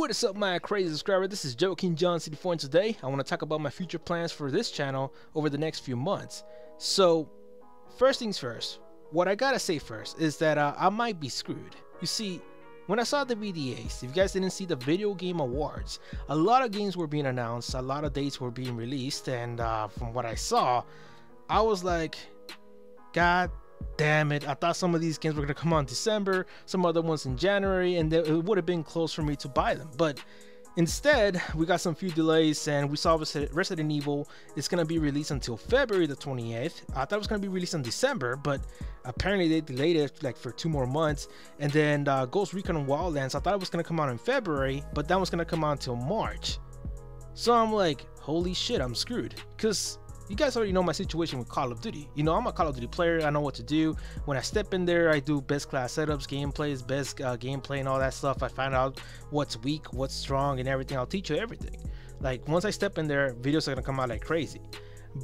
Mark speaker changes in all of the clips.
Speaker 1: What is up my crazy subscriber, this is Joe King Giant 74 and today I want to talk about my future plans for this channel over the next few months. So first things first, what I gotta say first is that uh, I might be screwed. You see, when I saw the VGAs, if you guys didn't see the Video Game Awards, a lot of games were being announced, a lot of dates were being released, and uh, from what I saw, I was like, God damn it. I thought some of these games were going to come out in December, some other ones in January, and it would have been close for me to buy them. But instead, we got some few delays, and we saw Resident Evil is going to be released until February the 28th. I thought it was going to be released in December, but apparently they delayed it like for two more months. And then uh, Ghost Recon Wildlands, I thought it was going to come out in February, but that was going to come out until March. So I'm like, holy shit, I'm screwed. Because you guys already know my situation with Call of Duty. You know, I'm a Call of Duty player. I know what to do. When I step in there, I do best class setups, gameplays, best uh, gameplay, and all that stuff. I find out what's weak, what's strong, and everything. I'll teach you everything. Like once I step in there, videos are gonna come out like crazy.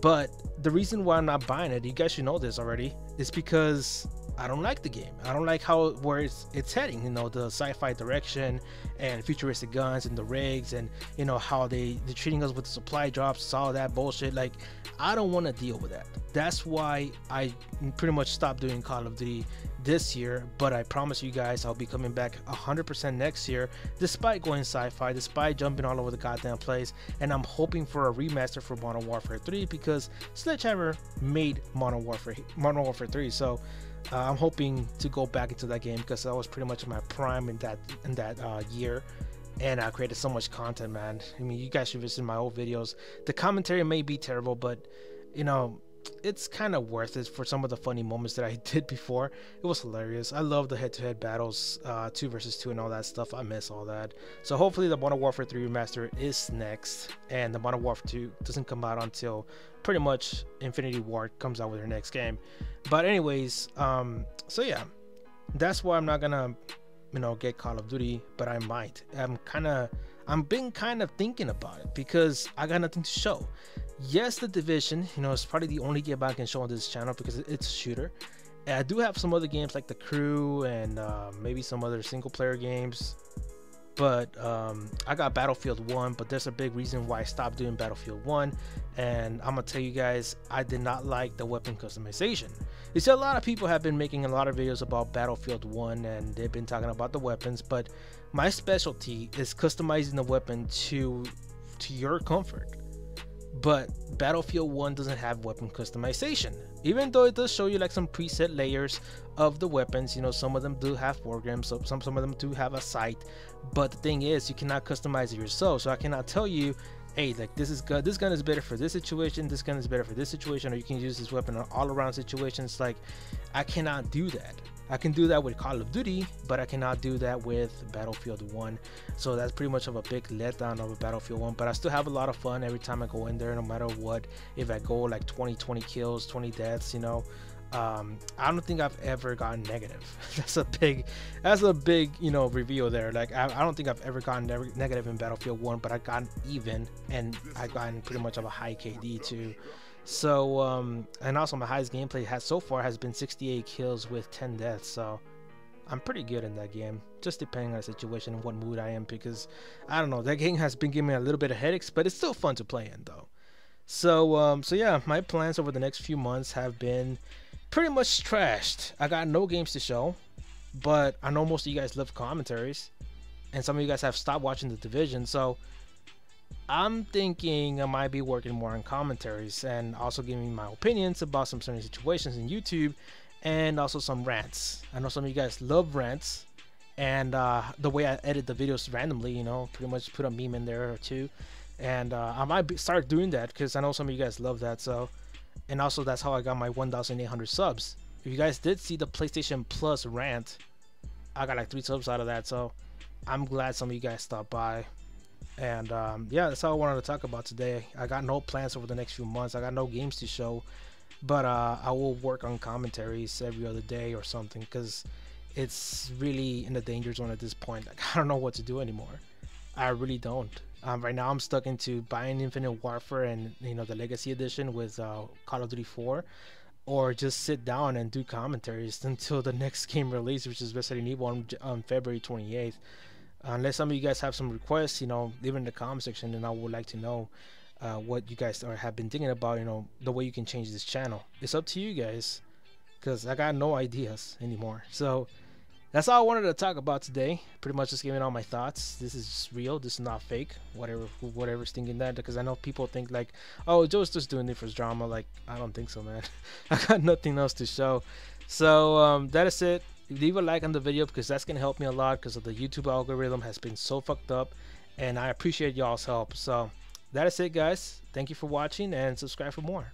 Speaker 1: But the reason why I'm not buying it, you guys should know this already, is because I don't like the game. I don't like how where it's it's heading. You know, the sci-fi direction and futuristic guns and the rigs and you know how they they're treating us with the supply drops, all that bullshit. Like, I don't want to deal with that. That's why I pretty much stopped doing Call of Duty this year. But I promise you guys, I'll be coming back 100% next year, despite going sci-fi, despite jumping all over the goddamn place. And I'm hoping for a remaster for Modern Warfare 3 because Sledgehammer made Modern Warfare Modern Warfare 3. So uh, I'm hoping to go back into that game because that was pretty much my prime in that in that uh, year, and I created so much content, man. I mean, you guys should visit my old videos. The commentary may be terrible, but you know, it's kind of worth it for some of the funny moments that I did before. It was hilarious. I love the head-to-head battles, uh, two versus two, and all that stuff. I miss all that. So hopefully, the Modern Warfare 3 remaster is next, and the Modern Warfare 2 doesn't come out until pretty much Infinity Ward comes out with their next game. But anyways, um, so yeah, that's why I'm not gonna, you know, get Call of Duty, but I might. I'm kind of I'm been kind of thinking about it because I got nothing to show. Yes, the division, you know, it's probably the only game I can show on this channel because it's a shooter. And I do have some other games like The Crew and uh, maybe some other single player games. But um, I got Battlefield 1, but there's a big reason why I stopped doing Battlefield 1. And I'm gonna tell you guys, I did not like the weapon customization. You see, a lot of people have been making a lot of videos about Battlefield 1 and they've been talking about the weapons, but my specialty is customizing the weapon to to your comfort. But Battlefield 1 doesn't have weapon customization. Even though it does show you like some preset layers of the weapons, you know, some of them do have programs, so some some of them do have a sight. But the thing is, you cannot customize it yourself. So I cannot tell you, hey, like this is good. This gun is better for this situation. This gun is better for this situation, or you can use this weapon on all around situations. Like I cannot do that. I can do that with Call of Duty, but I cannot do that with Battlefield 1. So that's pretty much of a big letdown of a Battlefield 1. But I still have a lot of fun every time I go in there, no matter what. If I go like 20, 20 kills, 20 deaths, you know. Um, I don't think I've ever gotten negative. that's a big, that's a big, you know, reveal there. Like I, I don't think I've ever gotten ne negative in Battlefield 1, but I got even, and I gotten pretty much of a high KD too. So, um, and also my highest gameplay has so far has been 68 kills with 10 deaths. So, I'm pretty good in that game, just depending on the situation and what mood I am. Because I don't know, that game has been giving me a little bit of headaches, but it's still fun to play in though. So, um, so yeah, my plans over the next few months have been pretty much trashed. I got no games to show, but I know most of you guys love commentaries, and some of you guys have stopped watching the division. So I'm thinking I might be working more on commentaries and also giving my opinions about some certain situations in YouTube and also some rants. I know some of you guys love rants and uh, the way I edit the videos randomly, you know, pretty much put a meme in there or two. And uh, I might be, start doing that because I know some of you guys love that. So, and also that's how I got my 1,800 subs. If you guys did see the PlayStation Plus rant, I got like three subs out of that. So I'm glad some of you guys stopped by and um, yeah, that's all I wanted to talk about today. I got no plans over the next few months. I got no games to show, but uh, I will work on commentaries every other day or something because it's really in the danger zone at this point. Like I don't know what to do anymore. I really don't. Um, right now, I'm stuck into buying Infinite Warfare and you know the Legacy Edition with uh, Call of Duty 4, or just sit down and do commentaries until the next game release, which is Resident Evil on, on February 28th. unless some of you guys have some requests, you know, leave it in the comment section, and I would like to know uh, what you guys are have been thinking about. You know, the way you can change this channel. It's up to you guys, because I got no ideas anymore. So that's all I wanted to talk about today. Pretty much just giving all my thoughts. This is real. This is not fake. Whatever, whatever's thinking that, because I know people think like, oh, Joe's just doing it for drama. Like, I don't think so, man. I got nothing else to show. So um, that is it leave a like on the video because that's gonna help me a lot because of the YouTube algorithm has been so fucked up and I appreciate y'all's help so that is it guys thank you for watching and subscribe for more